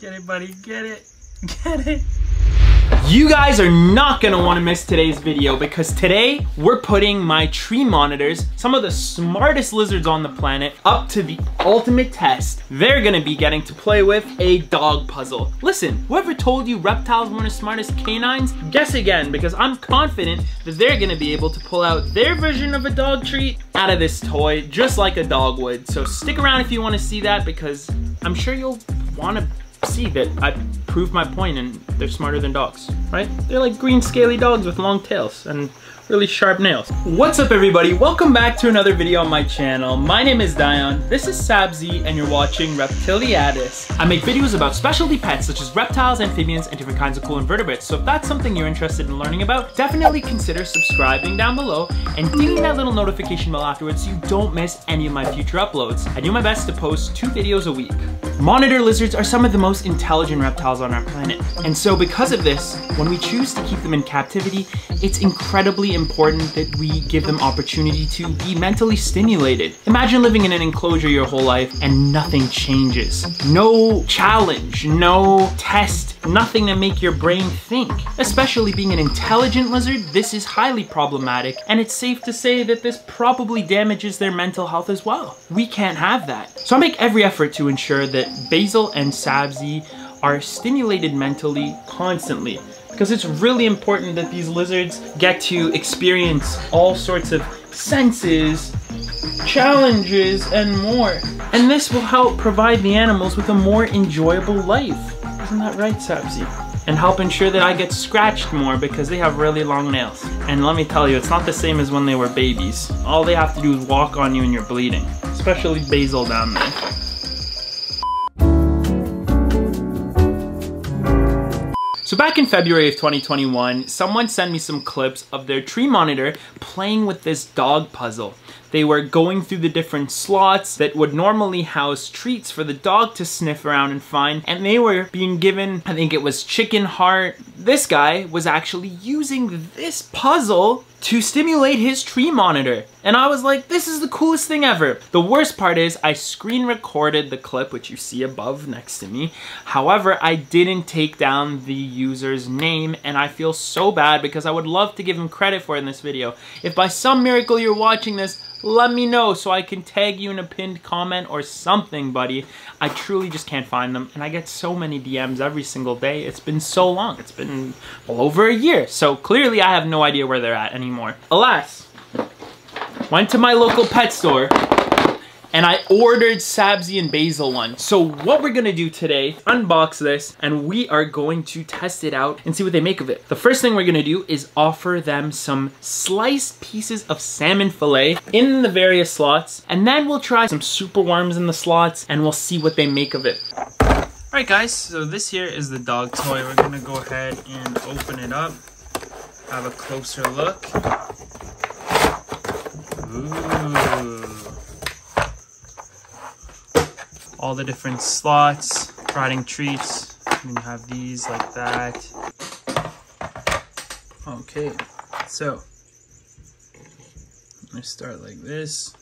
Get it, buddy. Get it. Get it. You guys are not gonna wanna miss today's video because today we're putting my tree monitors, some of the smartest lizards on the planet, up to the ultimate test. They're gonna be getting to play with a dog puzzle. Listen, whoever told you reptiles weren't as smart as canines, guess again because I'm confident that they're gonna be able to pull out their version of a dog treat out of this toy just like a dog would. So stick around if you wanna see that because I'm sure you'll wanna see that I proved my point and they're smarter than dogs, right? They're like green scaly dogs with long tails and really sharp nails. What's up everybody? Welcome back to another video on my channel. My name is Dion, this is Sabzi, and you're watching Reptiliatus. I make videos about specialty pets such as reptiles, amphibians, and different kinds of cool invertebrates. So if that's something you're interested in learning about, definitely consider subscribing down below and dinging that little notification bell afterwards so you don't miss any of my future uploads. I do my best to post two videos a week. Monitor lizards are some of the most intelligent reptiles on our planet. And so because of this, when we choose to keep them in captivity, it's incredibly important that we give them opportunity to be mentally stimulated. Imagine living in an enclosure your whole life and nothing changes. No challenge, no test, nothing to make your brain think. Especially being an intelligent lizard, this is highly problematic and it's safe to say that this probably damages their mental health as well. We can't have that. So I make every effort to ensure that Basil and Sabzi are stimulated mentally constantly because it's really important that these lizards get to experience all sorts of senses, challenges, and more. And this will help provide the animals with a more enjoyable life. Isn't that right, Sabzi? And help ensure that I get scratched more because they have really long nails. And let me tell you, it's not the same as when they were babies. All they have to do is walk on you and you're bleeding. Especially Basil down there. February of 2021, someone sent me some clips of their tree monitor playing with this dog puzzle. They were going through the different slots that would normally house treats for the dog to sniff around and find, and they were being given, I think it was chicken heart. This guy was actually using this puzzle to stimulate his tree monitor. And I was like, this is the coolest thing ever. The worst part is I screen recorded the clip, which you see above next to me. However, I didn't take down the user's name and I feel so bad because I would love to give him credit for in this video. If by some miracle you're watching this, let me know so I can tag you in a pinned comment or something, buddy. I truly just can't find them, and I get so many DMs every single day. It's been so long. It's been well over a year, so clearly I have no idea where they're at anymore. Alas, went to my local pet store, and I ordered Sabzi and Basil one. So what we're gonna do today, unbox this, and we are going to test it out and see what they make of it. The first thing we're gonna do is offer them some sliced pieces of salmon fillet in the various slots, and then we'll try some super worms in the slots, and we'll see what they make of it. Alright guys, so this here is the dog toy. We're gonna go ahead and open it up, have a closer look. Ooh. all the different slots, providing treats. You have these like that. Okay, so gonna start like this.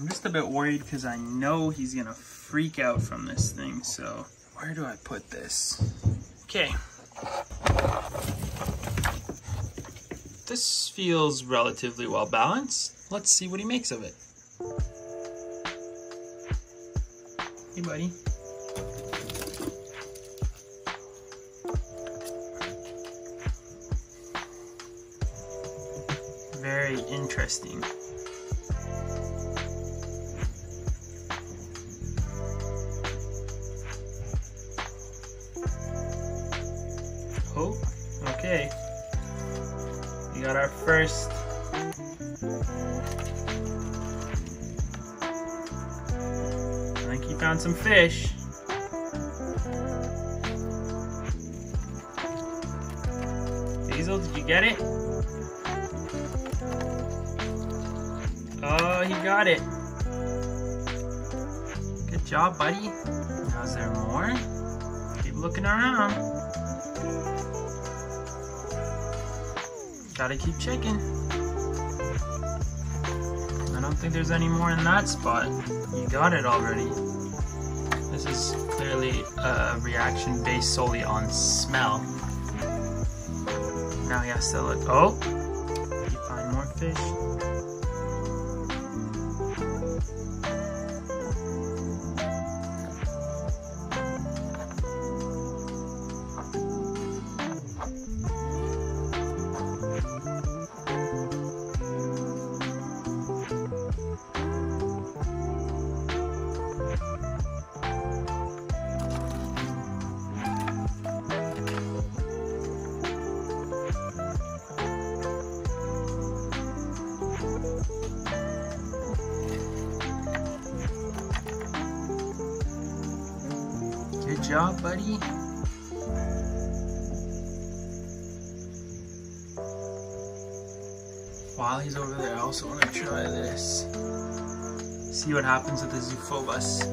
I'm just a bit worried because I know he's gonna freak out from this thing, so where do I put this? Okay. This feels relatively well balanced. Let's see what he makes of it. Hey, buddy. Very interesting. First I think he found some fish. Hazel, did you get it? Oh, he got it. Good job, buddy. Now, is there more? Keep looking around gotta keep checking. I don't think there's any more in that spot. You got it already. This is clearly a reaction based solely on smell. Now he has to look. Oh! You find more fish. Job, buddy. While he's over there, I also want to try this. See what happens with the Zophobas.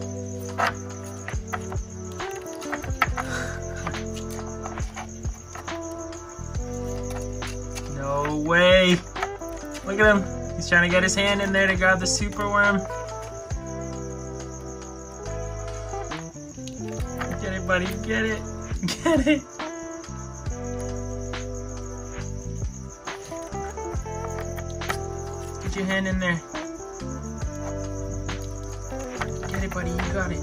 no way! Look at him. He's trying to get his hand in there to grab the super worm. Buddy. Get it. Get it. Get your hand in there. Get it, buddy. You got it.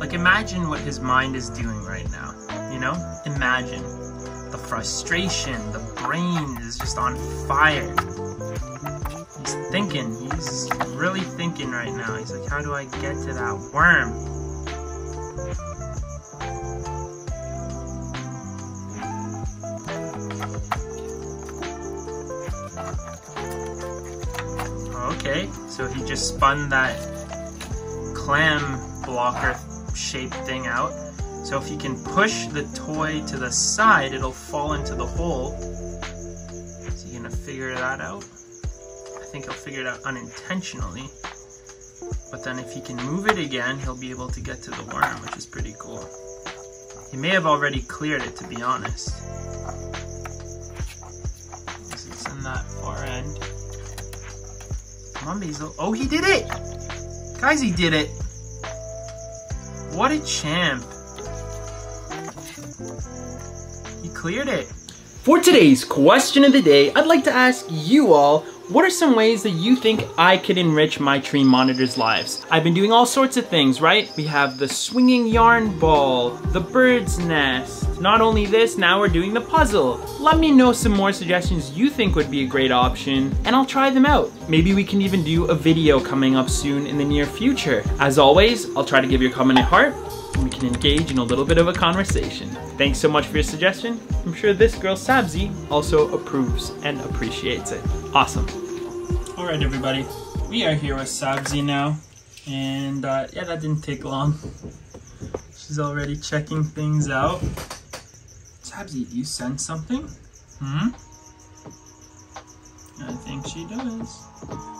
Like, imagine what his mind is doing right now. You know? Imagine. The frustration, the brain is just on fire thinking. He's really thinking right now. He's like, how do I get to that worm? Oh, okay, so he just spun that clam blocker shaped thing out. So if he can push the toy to the side, it'll fall into the hole. Is he gonna figure that out? Think he'll figure it out unintentionally. But then if he can move it again, he'll be able to get to the worm, which is pretty cool. He may have already cleared it, to be honest. It's in that far end. Come on, Basil. Oh, he did it! Guys, he did it! What a champ. He cleared it. For today's question of the day, I'd like to ask you all what are some ways that you think I could enrich my tree monitors' lives? I've been doing all sorts of things, right? We have the swinging yarn ball, the bird's nest. Not only this, now we're doing the puzzle. Let me know some more suggestions you think would be a great option, and I'll try them out. Maybe we can even do a video coming up soon in the near future. As always, I'll try to give your comment a heart, we can engage in a little bit of a conversation. Thanks so much for your suggestion. I'm sure this girl Sabzi also approves and appreciates it. Awesome. All right, everybody. We are here with Sabzi now. And uh, yeah, that didn't take long. She's already checking things out. Sabzi, do you sense something? Hmm? I think she does.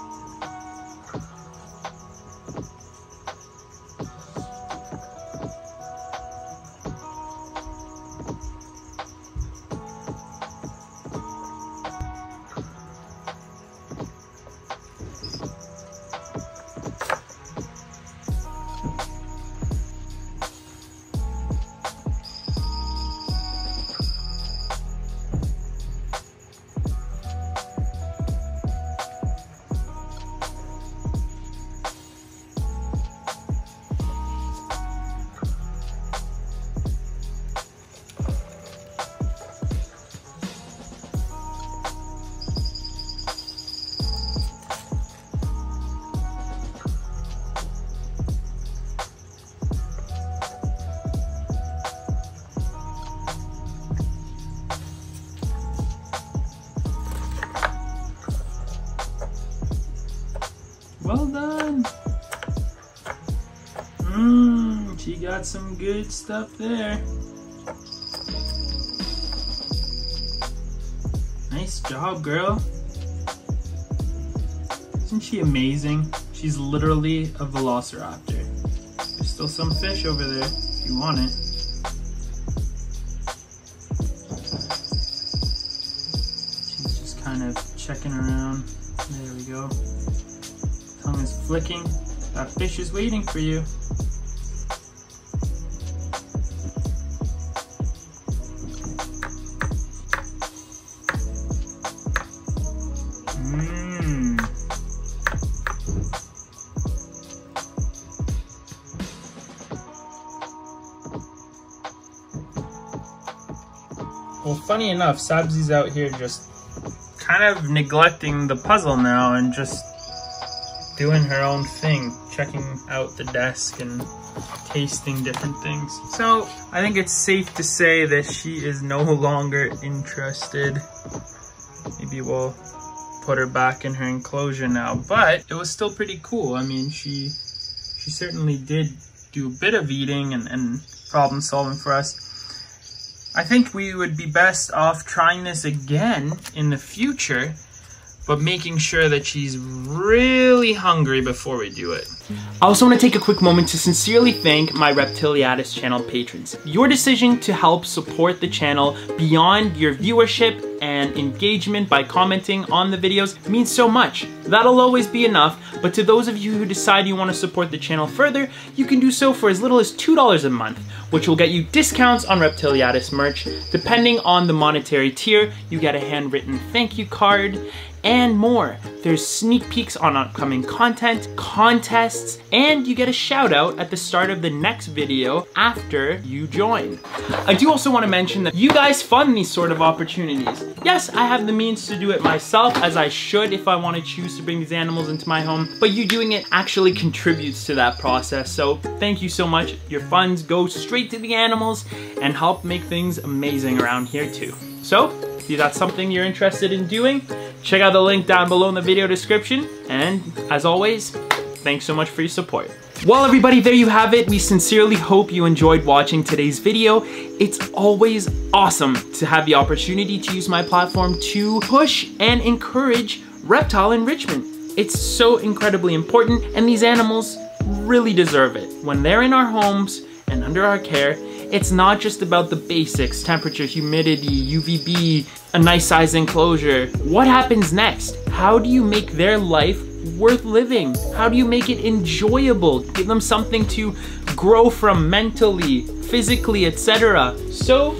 got some good stuff there. Nice job, girl. Isn't she amazing? She's literally a velociraptor. There's still some fish over there if you want it. She's just kind of checking around. There we go. Tongue is flicking. That fish is waiting for you. Funny enough, Sabzi's out here just kind of neglecting the puzzle now and just doing her own thing, checking out the desk and tasting different things. So I think it's safe to say that she is no longer interested. Maybe we'll put her back in her enclosure now, but it was still pretty cool. I mean, she she certainly did do a bit of eating and, and problem solving for us. I think we would be best off trying this again in the future, but making sure that she's really hungry before we do it. I also want to take a quick moment to sincerely thank my Reptiliatus channel patrons. Your decision to help support the channel beyond your viewership and engagement by commenting on the videos means so much. That'll always be enough, but to those of you who decide you want to support the channel further, you can do so for as little as $2 a month, which will get you discounts on Reptiliatus merch. Depending on the monetary tier, you get a handwritten thank you card, and more. There's sneak peeks on upcoming content, contests, and you get a shout out at the start of the next video after you join. I do also want to mention that you guys fund these sort of opportunities. Yes, I have the means to do it myself as I should if I want to choose to bring these animals into my home, but you doing it actually contributes to that process. So thank you so much. Your funds go straight to the animals and help make things amazing around here too. So, if that's something you're interested in doing, check out the link down below in the video description. And as always, thanks so much for your support. Well, everybody, there you have it. We sincerely hope you enjoyed watching today's video. It's always awesome to have the opportunity to use my platform to push and encourage reptile enrichment. It's so incredibly important, and these animals really deserve it. When they're in our homes and under our care, it's not just about the basics, temperature, humidity, UVB, a nice size enclosure. What happens next? How do you make their life worth living? How do you make it enjoyable? Give them something to grow from mentally, physically, etc. So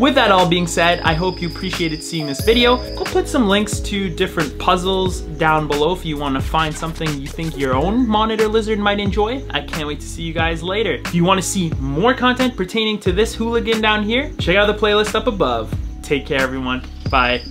with that all being said, I hope you appreciated seeing this video. I'll put some links to different puzzles down below if you want to find something you think your own monitor lizard might enjoy. I can't wait to see you guys later. If you want to see more content pertaining to this hooligan down here, check out the playlist up above. Take care everyone. Bye.